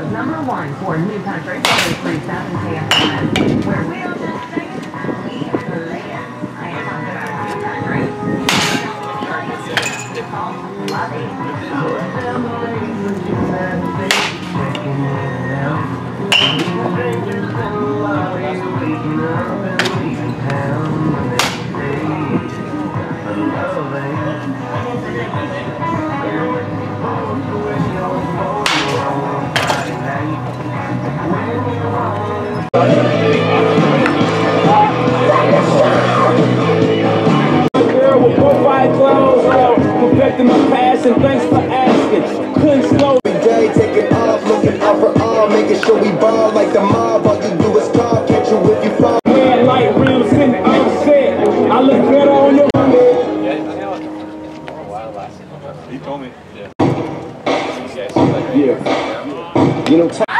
Diego's number one for new country, 37 KFMN, where we don't just sing we play. I am talking about new country. Called Lovey. On, perfecting my passion. Thanks for asking. Couldn't slow Every day taking off, looking out for all, making sure we ball like the mob. All you do is call, catch you if you fall. red light rims on set. I look better on your He told me. Yeah. You know,